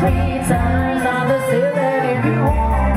Three times on the ceiling if you want